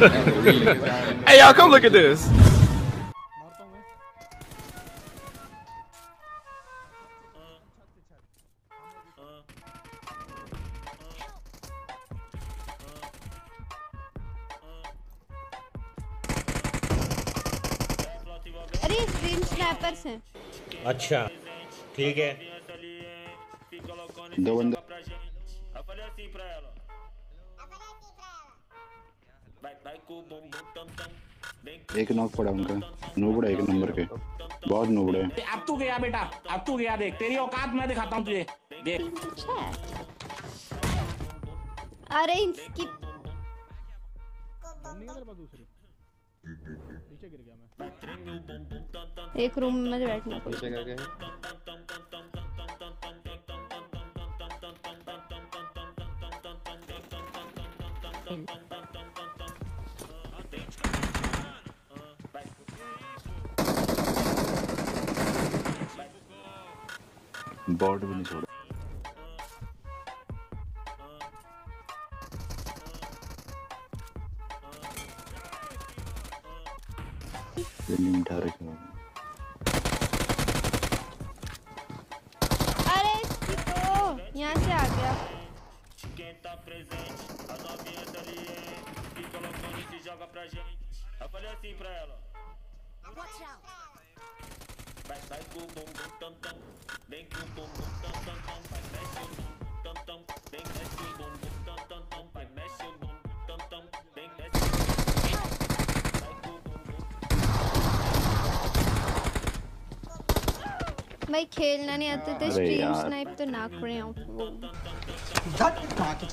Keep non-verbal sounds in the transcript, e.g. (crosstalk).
hey, (laughs) y'all, come look at this. मारता हूँ मैं अरे स्ट्रीम स्नैपर्स हैं अच्छा ठीक है दो बंदे एक नॉक पड़ा उनका। नोबड़ा एक नंबर के। बहुत नोबड़े हैं। अब तू गया बेटा। अब तू गया देख। तेरी औकात मैं दिखाता हूँ तुझे। देख। अच्छा। अरे इसकी बम नहीं है तेरे पास दूसरी नीचे गिर गया मैं एक रूम में बैठना कोई पीछे करके बॉट भी नहीं छोड़ा दिल्ली में उठा रखे हैं। अरे इसकी तो यहाँ से आ गया भाई खेलना नहीं आता तो अरे स्ट्रीम यार। स्नाइप तो ना करें आप वो झट मार के